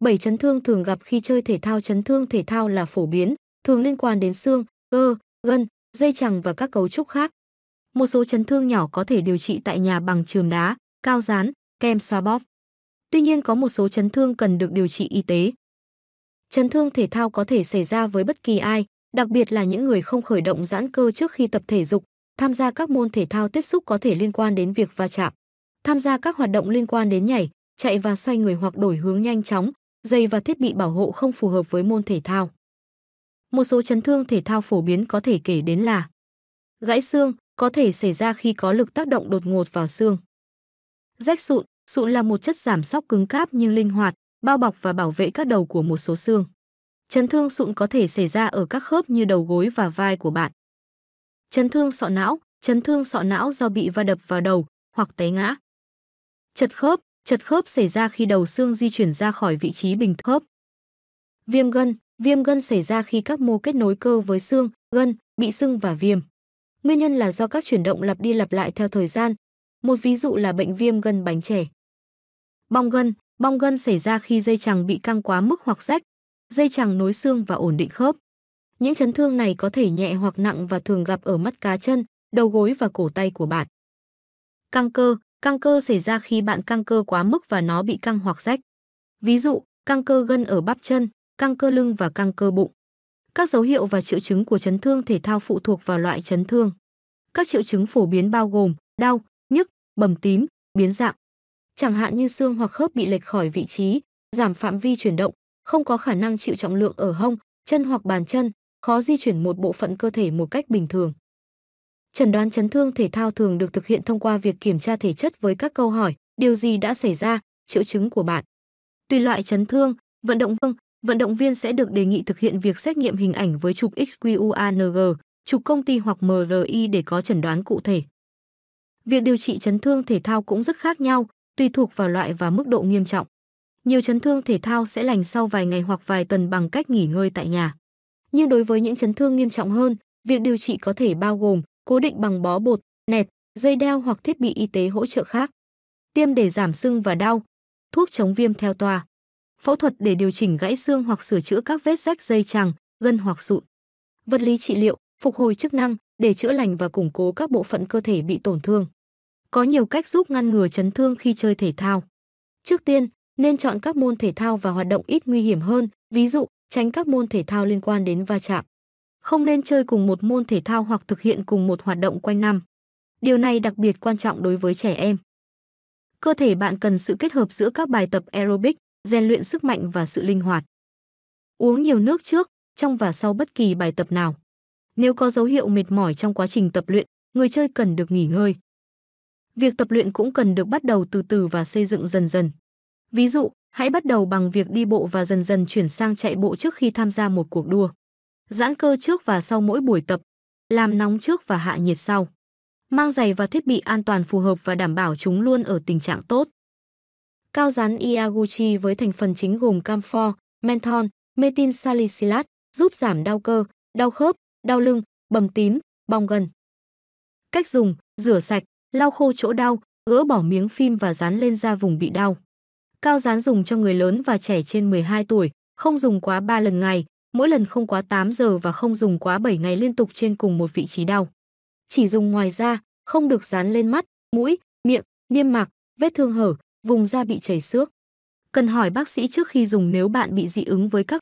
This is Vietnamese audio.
7 chấn thương thường gặp khi chơi thể thao chấn thương thể thao là phổ biến, thường liên quan đến xương, cơ, gân, dây chằng và các cấu trúc khác. Một số chấn thương nhỏ có thể điều trị tại nhà bằng trường đá, cao dán, kem xoa bóp. Tuy nhiên có một số chấn thương cần được điều trị y tế. Chấn thương thể thao có thể xảy ra với bất kỳ ai, đặc biệt là những người không khởi động giãn cơ trước khi tập thể dục, tham gia các môn thể thao tiếp xúc có thể liên quan đến việc va chạm, tham gia các hoạt động liên quan đến nhảy, chạy và xoay người hoặc đổi hướng nhanh chóng, giày và thiết bị bảo hộ không phù hợp với môn thể thao. Một số chấn thương thể thao phổ biến có thể kể đến là gãy xương có thể xảy ra khi có lực tác động đột ngột vào xương. Rách sụn, sụn là một chất giảm sóc cứng cáp nhưng linh hoạt, bao bọc và bảo vệ các đầu của một số xương. Chấn thương sụn có thể xảy ra ở các khớp như đầu gối và vai của bạn. Chấn thương sọ não, chấn thương sọ não do bị va đập vào đầu hoặc té ngã. Chật khớp, chật khớp xảy ra khi đầu xương di chuyển ra khỏi vị trí bình khớp. Viêm gân, viêm gân xảy ra khi các mô kết nối cơ với xương, gân bị sưng và viêm. Nguyên nhân là do các chuyển động lặp đi lặp lại theo thời gian. Một ví dụ là bệnh viêm gân bánh trẻ. Bong gân, bong gân xảy ra khi dây chằng bị căng quá mức hoặc rách, dây chằng nối xương và ổn định khớp. Những chấn thương này có thể nhẹ hoặc nặng và thường gặp ở mắt cá chân, đầu gối và cổ tay của bạn. Căng cơ, căng cơ xảy ra khi bạn căng cơ quá mức và nó bị căng hoặc rách. Ví dụ, căng cơ gân ở bắp chân, căng cơ lưng và căng cơ bụng. Các dấu hiệu và triệu chứng của chấn thương thể thao phụ thuộc vào loại chấn thương. Các triệu chứng phổ biến bao gồm đau, nhức, bầm tím, biến dạng. Chẳng hạn như xương hoặc khớp bị lệch khỏi vị trí, giảm phạm vi chuyển động, không có khả năng chịu trọng lượng ở hông, chân hoặc bàn chân, khó di chuyển một bộ phận cơ thể một cách bình thường. Chẩn đoán chấn thương thể thao thường được thực hiện thông qua việc kiểm tra thể chất với các câu hỏi, điều gì đã xảy ra, triệu chứng của bạn. Tùy loại chấn thương, vận động vương, vận động viên sẽ được đề nghị thực hiện việc xét nghiệm hình ảnh với chụp XQANG, chụp công ty hoặc MRI để có chẩn đoán cụ thể. Việc điều trị chấn thương thể thao cũng rất khác nhau, tùy thuộc vào loại và mức độ nghiêm trọng. Nhiều chấn thương thể thao sẽ lành sau vài ngày hoặc vài tuần bằng cách nghỉ ngơi tại nhà. Nhưng đối với những chấn thương nghiêm trọng hơn, việc điều trị có thể bao gồm cố định bằng bó bột, nẹp, dây đeo hoặc thiết bị y tế hỗ trợ khác. Tiêm để giảm sưng và đau, thuốc chống viêm theo toa. Phẫu thuật để điều chỉnh gãy xương hoặc sửa chữa các vết rách dây chằng, gân hoặc sụn. Vật lý trị liệu, phục hồi chức năng để chữa lành và củng cố các bộ phận cơ thể bị tổn thương. Có nhiều cách giúp ngăn ngừa chấn thương khi chơi thể thao. Trước tiên, nên chọn các môn thể thao và hoạt động ít nguy hiểm hơn, ví dụ, tránh các môn thể thao liên quan đến va chạm. Không nên chơi cùng một môn thể thao hoặc thực hiện cùng một hoạt động quanh năm. Điều này đặc biệt quan trọng đối với trẻ em. Cơ thể bạn cần sự kết hợp giữa các bài tập aerobic, rèn luyện sức mạnh và sự linh hoạt. Uống nhiều nước trước, trong và sau bất kỳ bài tập nào. Nếu có dấu hiệu mệt mỏi trong quá trình tập luyện, người chơi cần được nghỉ ngơi. Việc tập luyện cũng cần được bắt đầu từ từ và xây dựng dần dần. Ví dụ, hãy bắt đầu bằng việc đi bộ và dần dần chuyển sang chạy bộ trước khi tham gia một cuộc đua. Giãn cơ trước và sau mỗi buổi tập, làm nóng trước và hạ nhiệt sau. Mang giày và thiết bị an toàn phù hợp và đảm bảo chúng luôn ở tình trạng tốt. Cao rán Iaguchi với thành phần chính gồm camphor, menthol, metin salicylate giúp giảm đau cơ, đau khớp, đau lưng, bầm tím, bong gân. Cách dùng: rửa sạch, lau khô chỗ đau, gỡ bỏ miếng phim và dán lên da vùng bị đau. Cao dán dùng cho người lớn và trẻ trên 12 tuổi, không dùng quá 3 lần ngày, mỗi lần không quá 8 giờ và không dùng quá 7 ngày liên tục trên cùng một vị trí đau. Chỉ dùng ngoài da, không được dán lên mắt, mũi, miệng, niêm mạc, vết thương hở, vùng da bị chảy xước. Cần hỏi bác sĩ trước khi dùng nếu bạn bị dị ứng với các